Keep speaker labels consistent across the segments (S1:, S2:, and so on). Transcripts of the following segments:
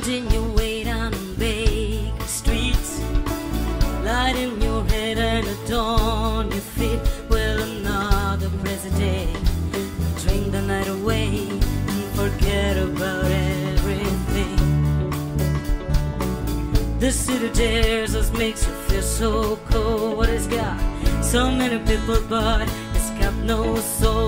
S1: Counting your on streets Light in your head and adorn your feet Well, another Drink the night away and forget about everything. The city dares us, makes you feel so cold. What it's got, so many people But it's got no soul.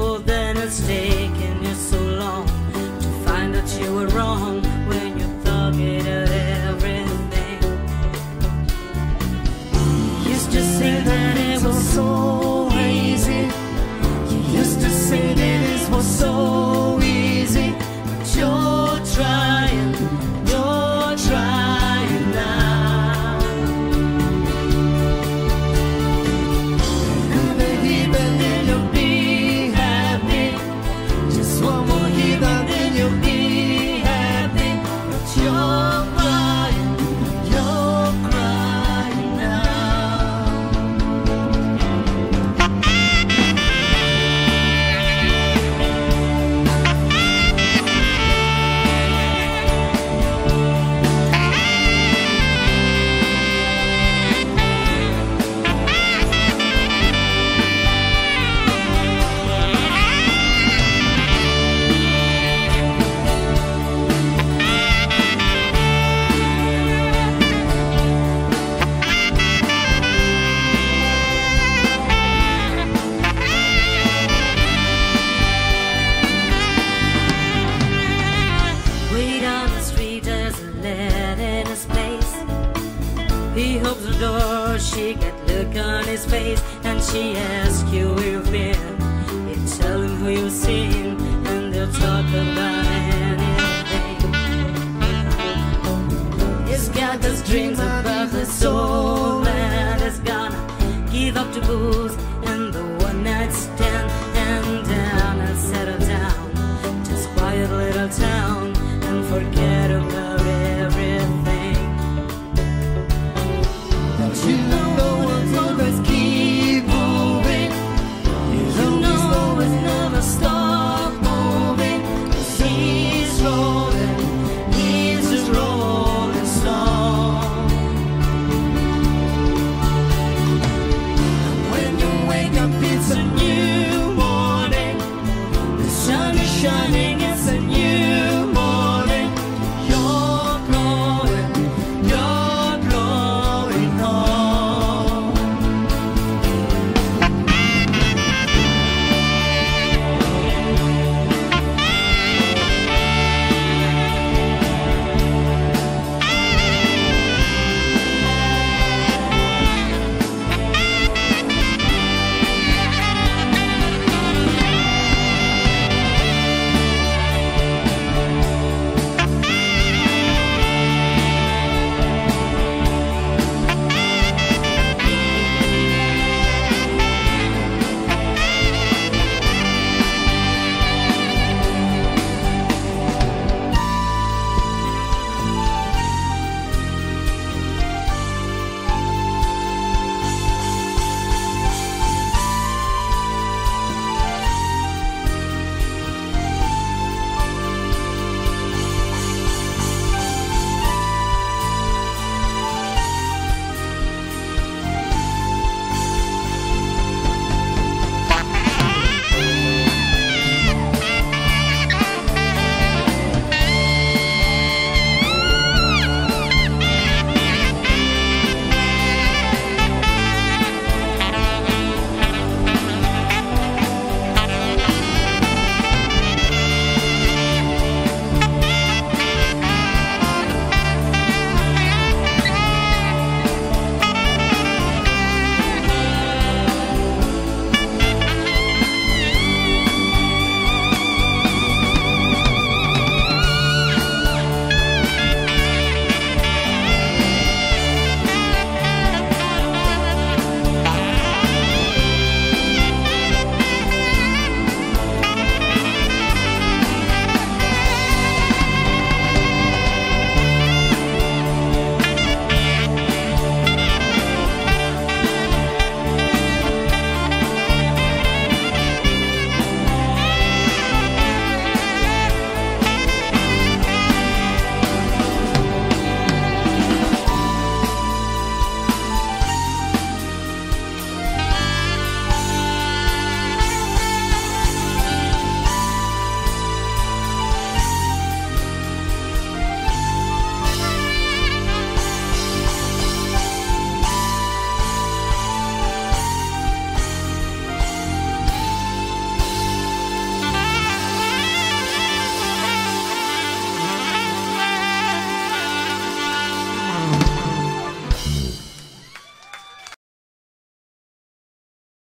S1: She got look on his face, and she asks